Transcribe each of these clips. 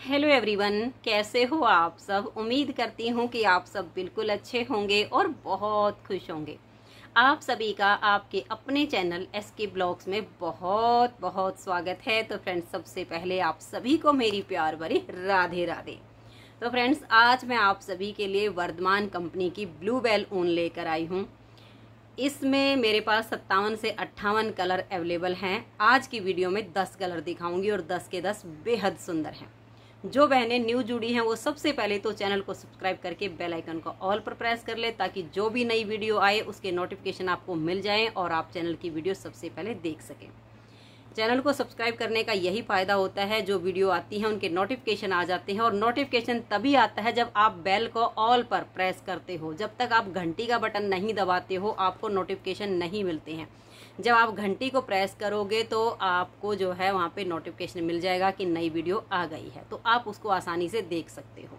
Hello everyone कैसे हो आप सब? उम्मीद करती हूँ कि आप सब बिल्कुल अच्छे होंगे और बहुत खुश होंगे। आप सभी का आपके अपने चैनल एस के ब्लॉग्स में बहुत बहुत स्वागत है। तो फ्रेंड्स सबसे पहले आप सभी को मेरी प्यार भरी राधे राधे। तो फ्रेंड्स आज मैं आप सभी के लिए वर्धमान कंपनी की ब्लू बेल ऊन लेकर आई हूँ। इसमें मेरे पास सत्तावन से अट्ठावन कलर अवेलेबल हैं। आज की वीडियो में दस कलर दिखाऊँगी और दस के दस बेहद सुंदर हैं। जो बहनें न्यू जुड़ी हैं, वो सबसे पहले तो चैनल को सब्सक्राइब करके बेल आइकन को ऑल पर प्रेस कर ले, ताकि जो भी नई वीडियो आए, उसके नोटिफिकेशन आपको मिल जाएँ और आप चैनल की वीडियो सबसे पहले देख सकें। चैनल को सब्सक्राइब करने का यही फ़ायदा होता है, जो वीडियो आती है, उनके नोटिफिकेशन आ जाते हैं और नोटिफिकेशन तभी आता है जब आप बेल को ऑल पर प्रेस करते हो। जब तक आप घंटी का बटन नहीं दबाते हो, आपको नोटिफिकेशन नहीं मिलते हैं। जब आप घंटी को प्रेस करोगे तो आपको जो है वहाँ पे नोटिफिकेशन मिल जाएगा कि नई वीडियो आ गई है। तो आप उसको आसानी से देख सकते हो।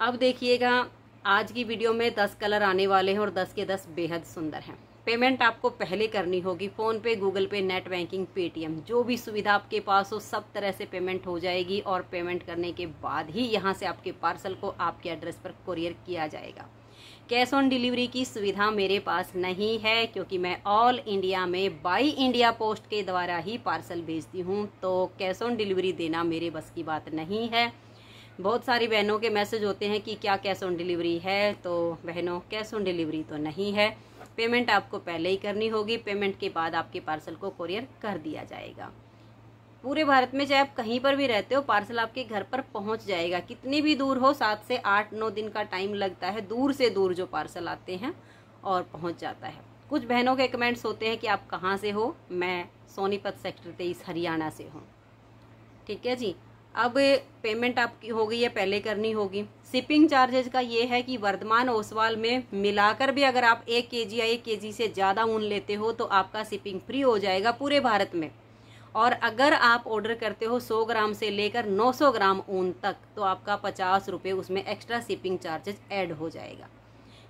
अब देखिएगा, आज की वीडियो में दस कलर आने वाले हैं और दस के दस बेहद सुंदर हैं। पेमेंट आपको पहले करनी होगी फ़ोन पे गूगल पे नेट बैंकिंग पेटीएम जो भी सुविधा आपके पास हो, सब तरह से पेमेंट हो जाएगी और पेमेंट करने के बाद ही यहाँ से आपके पार्सल को आपके एड्रेस पर कुरियर किया जाएगा। कैश ऑन डिलीवरी की सुविधा मेरे पास नहीं है, क्योंकि मैं ऑल इंडिया में बाई इंडिया पोस्ट के द्वारा ही पार्सल भेजती हूँ तो कैश ऑन डिलीवरी देना मेरे बस की बात नहीं है। बहुत सारी बहनों के मैसेज होते हैं कि क्या कैश ऑन डिलीवरी है तो बहनों, कैश ऑन डिलीवरी तो नहीं है। पेमेंट आपको पहले ही करनी होगी, पेमेंट के बाद आपके पार्सल को कोरियर कर दिया जाएगा। पूरे भारत में चाहे आप कहीं पर भी रहते हो, पार्सल आपके घर पर पहुँच जाएगा। कितनी भी दूर हो, सात से आठ, नौ दिन का टाइम लगता है, दूर से दूर जो पार्सल आते हैं और पहुँच जाता है। कुछ बहनों के कमेंट्स होते हैं कि आप कहाँ से हो? मैं सोनीपत सेक्टर तेईस हरियाणा से हूँ। ठीक है जी? अब पेमेंट आपकी हो गई है, पहले करनी होगी। शिपिंग चार्जेज का ये है कि वर्धमान ओसवाल में मिलाकर भी अगर आप एक के जी या एक के जी से ज़्यादा ऊन लेते हो तो आपका शिपिंग फ्री हो जाएगा पूरे भारत में। और अगर आप ऑर्डर करते हो 100 ग्राम से लेकर 900 ग्राम ऊन तक तो आपका पचास रुपये उसमें एक्स्ट्रा शिपिंग चार्जेस ऐड हो जाएगा।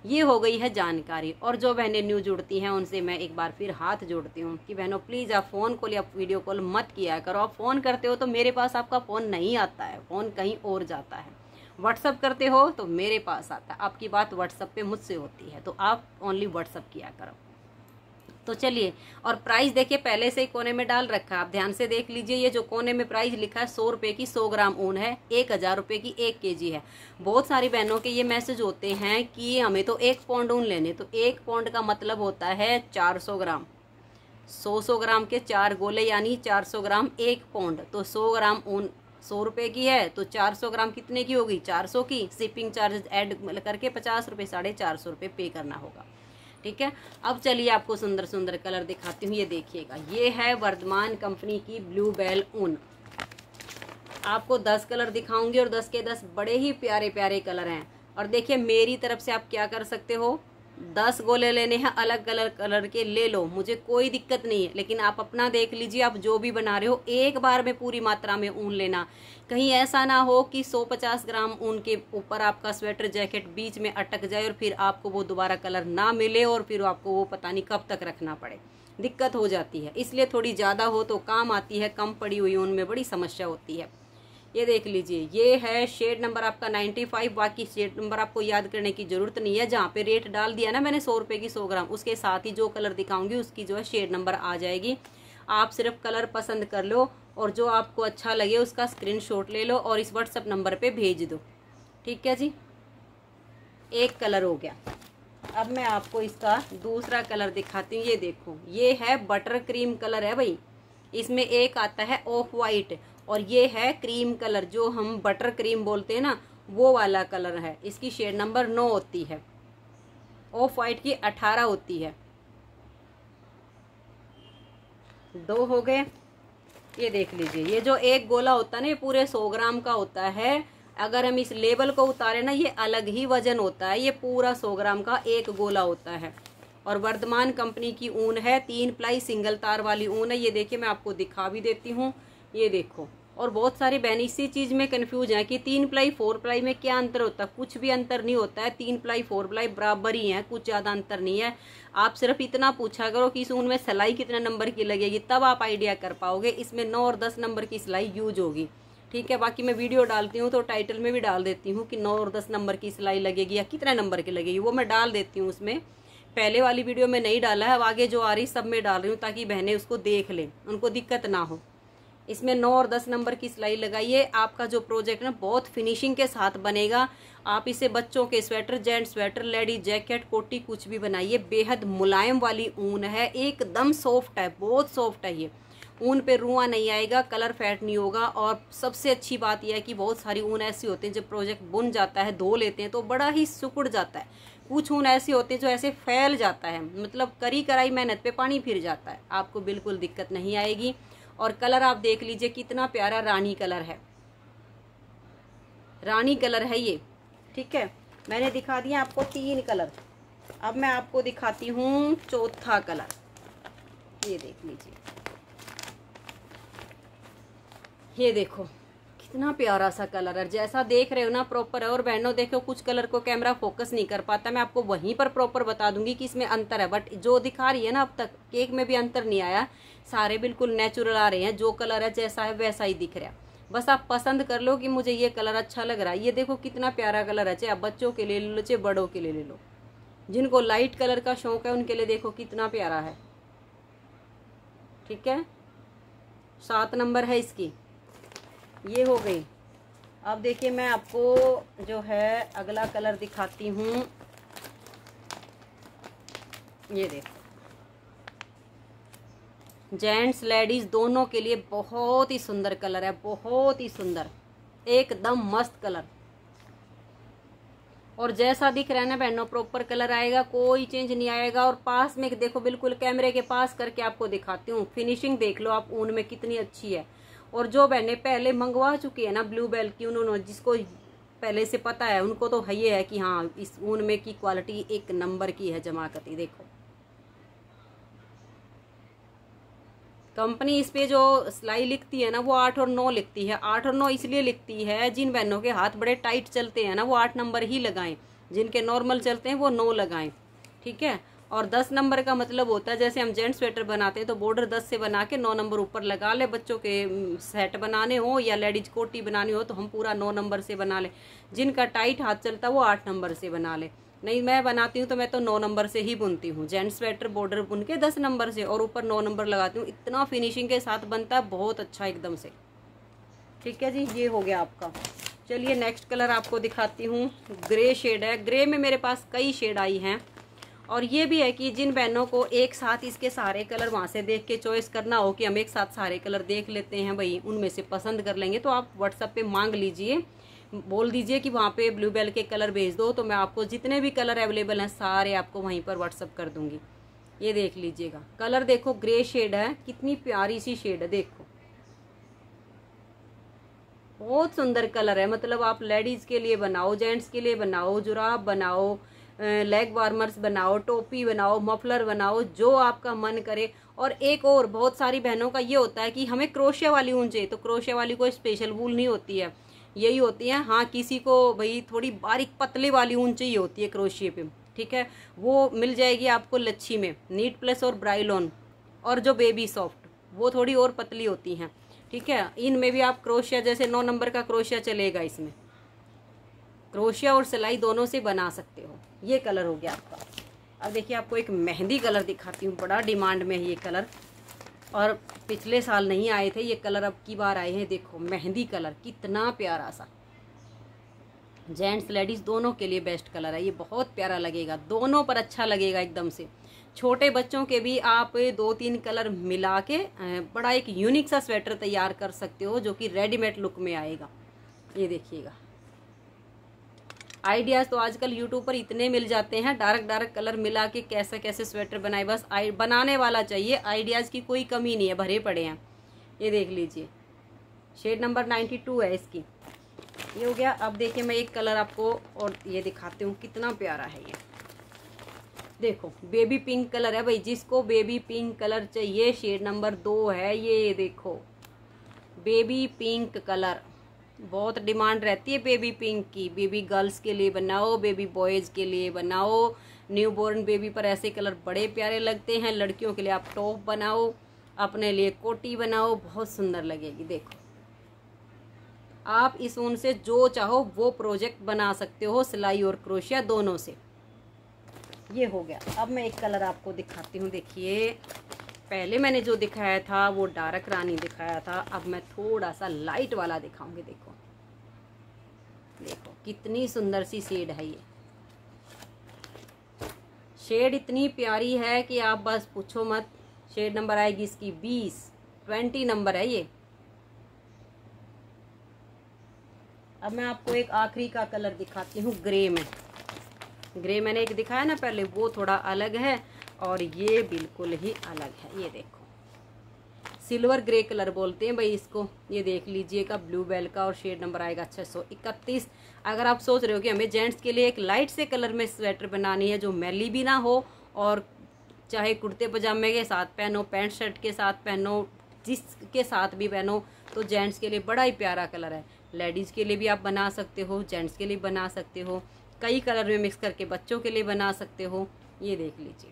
ये हो गई है जानकारी। और जो बहनें न्यू जुड़ती हैं, उनसे मैं एक बार फिर हाथ जोड़ती हूँ कि बहनों प्लीज़ आप फ़ोन कॉल या वीडियो कॉल मत किया करो। आप फ़ोन करते हो तो मेरे पास आपका फ़ोन नहीं आता है फ़ोन कहीं और जाता है। व्हाट्सअप करते हो तो मेरे पास आता है। आपकी बात व्हाट्सअप पे मुझसे होती है तो आप ओनली व्हाट्सअप किया करो। तो चलिए, और प्राइस देखिए, पहले से ही कोने में डाल रखा है। आप ध्यान से देख लीजिए, ये जो कोने में प्राइस लिखा है, सौ रुपए की सौ ग्राम ऊन है, एक हज़ार रुपए की एक केजी है। बहुत सारी बहनों के ये मैसेज होते हैं कि हमें तो एक पौंड ऊन लेने तो एक पौंड का मतलब होता है चार सौ ग्राम। सौ सौ ग्राम के चार गोले, यानी चार सौ ग्राम एक पौंड। तो सौ ग्राम ऊन सौ रुपए की है तो चार सौ ग्राम कितने की होगी? चार सौ की। शिपिंग चार्जेस ऐड करके पचास रुपये साढ़े चार सौ रुपये पे करना होगा। ठीक है? अब चलिए आपको सुंदर सुंदर कलर दिखाती हूँ, ये देखिएगा। ये है वर्धमान कंपनी की ब्लू बेल ऊन आपको दस कलर दिखाऊँगी और दस के दस बड़े ही प्यारे प्यारे कलर हैं। और देखिए, मेरी तरफ़ से आप क्या कर सकते हो? दस गोले लेने हैं, अलग अलग कलर के ले लो। मुझे कोई दिक्कत नहीं है। लेकिन आप अपना देख लीजिए, आप जो भी बना रहे हो, एक बार में पूरी मात्रा में ऊन लेना। कहीं ऐसा ना हो कि 150 ग्राम ऊन के ऊपर आपका स्वेटर, जैकेट बीच में अटक जाए और फिर आपको वो दोबारा कलर ना मिले और फिर आपको वो पता नहीं कब तक रखना पड़े। दिक्कत हो जाती है। इसलिए थोड़ी ज़्यादा हो तो काम आती है, कम पड़ी हुई ऊन में बड़ी समस्या होती है। ये देख लीजिए, ये है शेड नंबर आपका नाइन्टी फाइव बाकी शेड नंबर आपको याद करने की ज़रूरत नहीं है। जहाँ पे रेट डाल दिया ना मैंने सौ रुपये की सौ ग्राम, उसके साथ ही जो कलर दिखाऊँगी, उसकी जो है शेड नंबर आ जाएगी। आप सिर्फ़ कलर पसंद कर लो और जो आपको अच्छा लगे उसका स्क्रीन ले लो और इस व्हाट्सअप नंबर पर भेज दो। ठीक है जी? एक कलर हो गया। अब मैं आपको इसका दूसरा कलर दिखाती हूँ, ये देखो। ये है बटर क्रीम कलर है भाई। इसमें एक आता है ऑफ़ वाइट और ये है क्रीम कलर जो हम बटर क्रीम बोलते हैं ना, वो वाला कलर है। इसकी शेड नंबर नौ होती है। ऑफ़ वाइट की अठारह होती है। दो हो गए। ये देख लीजिए। ये जो एक गोला होता है ना, ये पूरे सौ ग्राम का होता है। अगर हम इस लेबल को उतारे ना, ये अलग ही वज़न होता है। ये पूरा सौ ग्राम का एक गोला होता है। और वर्धमान कंपनी की ऊन है, तीन प्लाई सिंगल तार वाली ऊन है। ये देखिए, मैं आपको दिखा भी देती हूँ। ये देखो। और बहुत सारी बहन इसी चीज़ में कंफ्यूज है कि तीन प्लाई फोर प्लाई में क्या अंतर होता है? कुछ भी अंतर नहीं होता है। तीन प्लाई फोर प्लाई बराबर ही है, कुछ ज़्यादा अंतर नहीं है। आप सिर्फ़ इतना पूछा करो कि इस ऊन में सिलाई कितने नंबर की लगेगी, तब आप आइडिया कर पाओगे। इसमें नौ और दस नंबर की सिलाई यूज़ होगी। ठीक है, बाकी मैं वीडियो डालती हूँ तो टाइटल में भी डाल देती हूँ कि नौ और दस नंबर की सिलाई लगेगी या कितने नंबर की लगेगी, वो मैं डाल देती हूँ उसमें। पहले वाली वीडियो में नहीं डाला है, अब आगे जो आ रही सब में डाल रही हूँ ताकि बहनें उसको देख लें, उनको दिक्कत ना हो। इसमें नौ और दस नंबर की सिलाई लगाइए। आपका जो प्रोजेक्ट ना, बहुत फिनिशिंग के साथ बनेगा। आप इसे बच्चों के sweater gent sweater, lady jacket, कोटी कुछ भी बनाइए। बेहद मुलायम वाली ऊन है, एकदम सॉफ्ट है, बहुत सॉफ्ट है ये। ऊन पे रुआ नहीं आएगा, कलर फैट नहीं होगा और सबसे अच्छी बात यह है कि बहुत सारी ऊन ऐसी होती है, जब प्रोजेक्ट बुन जाता है, धो लेते हैं तो बड़ा ही सुकुड़ जाता है। कुछ ऊन ऐसे होते हैं जो ऐसे फैल जाता है मतलब करी कराई मेहनत पे पानी फिर जाता है। आपको बिल्कुल दिक्कत नहीं आएगी। और कलर आप देख लीजिए कितना प्यारा रानी कलर है। रानी कलर है ये, ठीक है? मैंने दिखा दिया आपको तीन कलर। अब मैं आपको दिखाती हूँ चौथा कलर। ये देख लीजिए। ये देखो। कितना प्यारा सा कलर है। जैसा देख रहे हो ना प्रॉपर है और बहनों देखो, कुछ कलर को कैमरा फोकस नहीं कर पाता। मैं आपको वहीं पर प्रॉपर बता दूँगी कि इसमें अंतर है। बट जो दिखा रही है ना अब तक, केक में भी अंतर नहीं आया। सारे बिल्कुल नेचुरल आ रहे हैं। जो कलर है, जैसा है, वैसा ही दिख रहा है। बस आप पसंद कर लो कि मुझे ये कलर अच्छा लग रहा है। ये देखो कितना प्यारा कलर है। चाहे आप बच्चों के लिए ले लो, चाहे बड़ों के लिए ले लो। जिनको लाइट कलर का शौक है, उनके लिए देखो कितना प्यारा है। ठीक है? सात नंबर है इसकी। ये हो गई। अब देखिए मैं आपको जो है अगला कलर दिखाती हूँ। ये देखो। जेंट्स, लेडीज़ दोनों के लिए बहुत ही सुंदर कलर है, बहुत ही सुंदर। एकदम मस्त कलर। और जैसा दिख रहा है ना बहनों प्रॉपर कलर आएगा, कोई चेंज नहीं आएगा। और पास में, देखो, बिल्कुल कैमरे के पास करके आपको दिखाती हूँ। फिनिशिंग देख लो आप, ऊन में कितनी अच्छी है। और जो बहने पहले मंगवा चुकी है ना ब्लू बेल की, उन्होंने जिसको पहले से पता है, उनको तो है ये है कि हाँ इस ऊन में की क्वालिटी एक नंबर की है जमाकती, देखो। कंपनी इस पे जो सिलाई लिखती है ना, वो आठ और नौ लिखती है। आठ और नौ इसलिए लिखती है, जिन बहनों के हाथ बड़े टाइट चलते हैं ना, वो आठ नंबर ही लगाएँ। जिनके नॉर्मल चलते हैं, वो नौ लगाएँ। ठीक है? और दस नंबर का मतलब होता है, जैसे हम जेंट स्वेटर बनाते हैं तो बॉर्डर दस से बना के नौ नंबर ऊपर लगा ले, बच्चों के सेट बनाने हो या लेडीज़ कोटी बनानी हो तो हम पूरा नौ नंबर से बना ले। जिनका टाइट हाथ चलता है, वो आठ नंबर से बना ले। नहीं, मैं बनाती हूँ तो मैं तो नौ नंबर से ही बुनती हूँ। जेंट स्वेटर, बॉर्डर बुन के दस नंबर से और ऊपर नौ नंबर लगाती हूँ। इतना फिनिशिंग के साथ बनता है, बहुत अच्छा एकदम से। ठीक है जी, ये हो गया आपका। चलिए, नेक्स्ट कलर आपको दिखाती हूँ। ग्रे शेड है। ग्रे में मेरे पास कई शेड आई हैं। और ये भी है कि जिन बहनों को एक साथ इसके सारे कलर वहाँ से देख के चॉइस करना हो कि हम एक साथ सारे कलर देख लेते हैं, भाई, उनमें से पसंद कर लेंगे तो आप व्हाट्सअप पे मांग लीजिए। बोल दीजिए कि वहाँ पे ब्लू बेल के कलर भेज दो तो मैं आपको जितने भी कलर अवेलेबल हैं, सारे आपको वहीं पर व्हाट्सअप कर दूँगी। ये देख लीजिएगा। कलर देखो ग्रे शेड है, कितनी प्यारी सी शेड है, देखो। बहुत सुंदर कलर है मतलब आप लेडीज़ के लिए बनाओ जेंट्स के लिए बनाओ, जुराब बनाओ लेग वार्मर्स बनाओ, टोपी बनाओ मफलर बनाओ, जो आपका मन करे। और एक और, बहुत सारी बहनों का ये होता है कि हमें क्रोशिया वाली ऊन चाहिए तो क्रोशिया वाली कोई स्पेशल वूल नहीं होती है। यही होती है हाँ किसी को भाई थोड़ी बारीक पतले वाली ऊन चाहिए होती है क्रोशिया पे, ठीक है? वो मिल जाएगी आपको लच्छी में नीट प्लस और ब्राइलोन और जो बेबी सॉफ्ट वो थोड़ी और पतली होती हैं, ठीक है? इनमें भी आप क्रोशिया जैसे नौ नंबर का क्रोशिया चलेगा इसमें। क्रोशिया और सिलाई दोनों से बना सकते हो। ये कलर हो गया आपका। अब देखिए, आपको एक मेहंदी कलर दिखाती हूँ। बड़ा डिमांड में है ये कलर। और पिछले साल नहीं आए थे, ये कलर अब की बार आए हैं। देखो, मेहंदी कलर, कितना प्यारा सा। जेंट्स, लेडीज़ दोनों के लिए बेस्ट कलर है। ये बहुत प्यारा लगेगा। दोनों पर अच्छा लगेगा एकदम से। छोटे बच्चों के भी आप दो तीन कलर मिला के बड़ा एक यूनिक सा स्वेटर तैयार कर सकते हो, जो कि रेडीमेड लुक में आएगा। ये देखिएगा। आइडियाज़ तो आजकल यूट्यूब पर इतने मिल जाते हैं, डार्क डार्क कलर मिला के कैसे कैसे स्वेटर बनाए, बस आई, बनाने वाला चाहिए, आइडियाज़ की कोई कमी नहीं है, भरे पड़े हैं। ये देख लीजिए, शेड नंबर नाइन्टी टू है इसकी। ये हो गया, अब देखिए मैं एक कलर आपको और ये दिखाती हूँ, कितना प्यारा है ये। देखो बेबी पिंक कलर है भाई, जिसको बेबी पिंक कलर चाहिए, शेड नंबर दो है, ये देखो। Baby pink colour. बहुत डिमांड रहती है बेबी पिंक की। बेबी गर्ल्स के लिए बनाओ, बेबी बॉयज़ के लिए बनाओ। न्यू बॉर्न बेबी पर ऐसे कलर बड़े प्यारे लगते हैं। लड़कियों के लिए आप टॉप बनाओ, अपने लिए कोटी बनाओ, बहुत सुंदर लगेगी, देखो। आप इस ऊन से जो चाहो, वो प्रोजेक्ट बना सकते हो, सिलाई और क्रोशिया दोनों से। ये हो गया। अब मैं एक कलर आपको दिखाती हूँ, देखिए। पहले मैंने जो दिखाया था, वो डार्क रानी दिखाया था। अब मैं थोड़ा सा लाइट वाला दिखाऊँगी, देखो। देखो, कितनी सुंदर सी शेड है ये। शेड इतनी प्यारी है कि आप बस पूछो मत शेड नंबर आएगी इसकी बीस ट्वेंटी नंबर है ये। अब मैं आपको एक आखिरी का कलर दिखाती हूँ ग्रे में। ग्रे मैंने एक दिखाया ना पहले, वो थोड़ा अलग है। और ये बिल्कुल ही अलग है, ये देखो। सिल्वर ग्रे कलर बोलते हैं भाई इसको। ये देख लीजिएगा ब्लू बेल का और शेड नंबर आएगा छः सौ इकतीस। अगर आप सोच रहे हो कि हमें जेंट्स के लिए एक लाइट से कलर में स्वेटर बनानी है जो मैली भी ना हो और चाहे कुर्ते पजामे के साथ पहनो पैंट शर्ट के साथ पहनो जिसके साथ भी पहनो तो जेंट्स के लिए बड़ा ही प्यारा कलर है। लेडीज़ के लिए भी आप बना सकते हो जेंट्स के लिए बना सकते हो, कई कलर में मिक्स करके बच्चों के लिए बना सकते हो, ये देख लीजिए।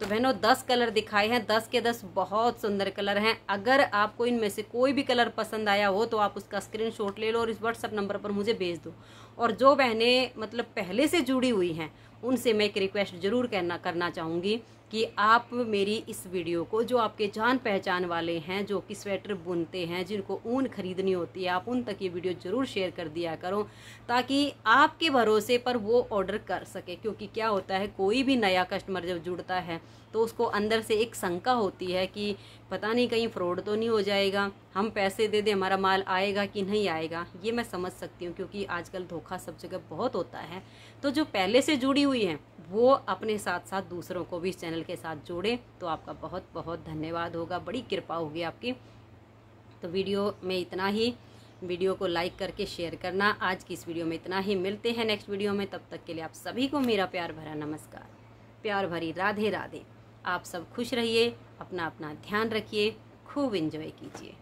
तो बहनों, दस कलर दिखाए हैं। दस के दस बहुत सुंदर कलर हैं। अगर आपको इनमें से कोई भी कलर पसंद आया हो तो आप उसका स्क्रीनशॉट ले लो और इस व्हाट्सअप नंबर पर मुझे भेज दो। और जो बहनें मतलब पहले से जुड़ी हुई हैं, उनसे मैं एक रिक्वेस्ट ज़रूर करना करना चाहूँगी। कि आप मेरी इस वीडियो को, जो आपके जान पहचान वाले हैं, जो कि स्वेटर बुनते हैं, जिनको ऊन खरीदनी होती है, आप उन तक ये वीडियो ज़रूर शेयर कर दिया करो, ताकि आपके भरोसे पर वो ऑर्डर कर सके। क्योंकि क्या होता है, कोई भी नया कस्टमर जब जुड़ता है तो उसको अंदर से एक शंका होती है कि पता नहीं, कहीं फ्रॉड तो नहीं हो जाएगा, हम पैसे दे दें, हमारा माल आएगा कि नहीं आएगा, ये मैं समझ सकती हूँ, क्योंकि आजकल धोखा सब जगह बहुत होता है। तो जो पहले से जुड़ी हुई हैं वो अपने साथ साथ दूसरों को भी इस चैनल के साथ जोड़े। तो आपका बहुत बहुत धन्यवाद होगा। बड़ी कृपा होगी आपकी। तो वीडियो में इतना ही। वीडियो को लाइक करके शेयर करना। आज की इस वीडियो में इतना ही। मिलते हैं नेक्स्ट वीडियो में। तब तक के लिए आप सभी को मेरा प्यार भरा नमस्कार। प्यार भरी राधे राधे। आप सब खुश रहिए। अपना अपना ध्यान रखिए। खूब इन्जॉय कीजिए।